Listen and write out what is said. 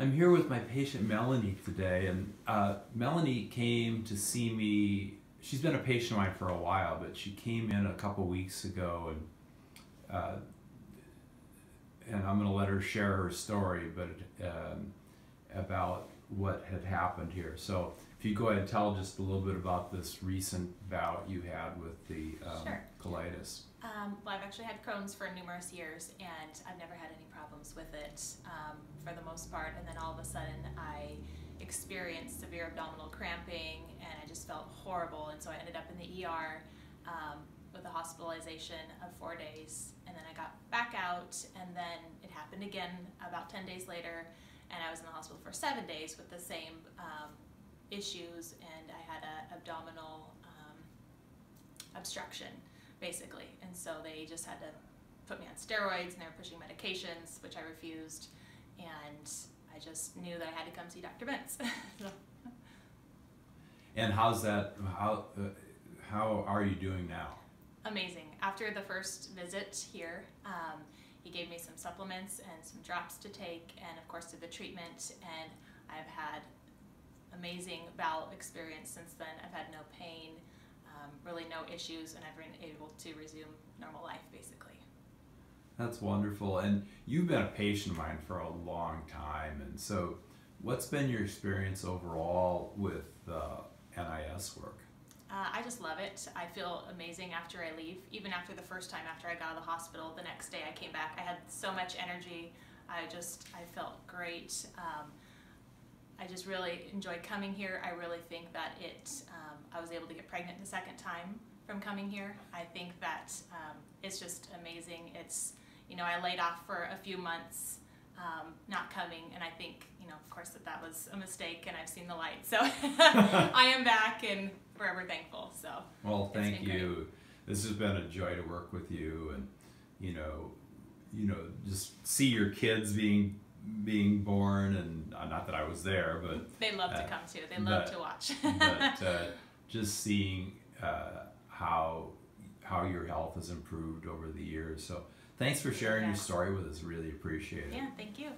I'm here with my patient Melanie today, and uh, Melanie came to see me. She's been a patient of mine for a while, but she came in a couple weeks ago, and uh, and I'm going to let her share her story, but um, about what had happened here. So if you go ahead and tell just a little bit about this recent bout you had with the um, Sure. colitis. Um, well, I've actually had Crohn's for numerous years, and I've never had any problems with it um, for the most part. And then all of a sudden, I experienced severe abdominal cramping, and I just felt horrible. And so I ended up in the ER um, with a hospitalization of four days. And then I got back out, and then it happened again about 10 days later, and I was in the hospital for seven days with the same um, issues, and I had an abdominal um, obstruction basically. And so they just had to put me on steroids and they were pushing medications, which I refused. And I just knew that I had to come see Dr. Bentz. And how's that? How uh, how are you doing now? amazing. After the first visit here, um, he gave me some supplements and some drops to take, and of course, did the treatment. And I've had amazing bowel experience since then. I've had no pain, um, really no issues, and I've been able to resume normal life basically. That's wonderful. And you've been a patient of mine for a long time. And so, what's been your experience overall with uh, NIS work? Just love it. I feel amazing after I leave. Even after the first time after I got out of the hospital, the next day I came back, I had so much energy. I just, I felt great. Um, I just really enjoyed coming here. I really think that it, um, I was able to get pregnant the second time from coming here. I think that um, it's just amazing. It's, you know, I laid off for a few months um, not coming, and I think, you know, of course, that that was a mistake, and I've seen the light. So I am back and forever thankful. So Well, thank you. This has been a joy to work with you, and you know, you know, just see your kids being being born, and uh, not that I was there, but they love to Uh, come too. They love but- to watch. but uh, just seeing uh, how how your health has improved over the years. So thanks for sharing Yeah. your story with us. Really appreciate it. yeah, thank you.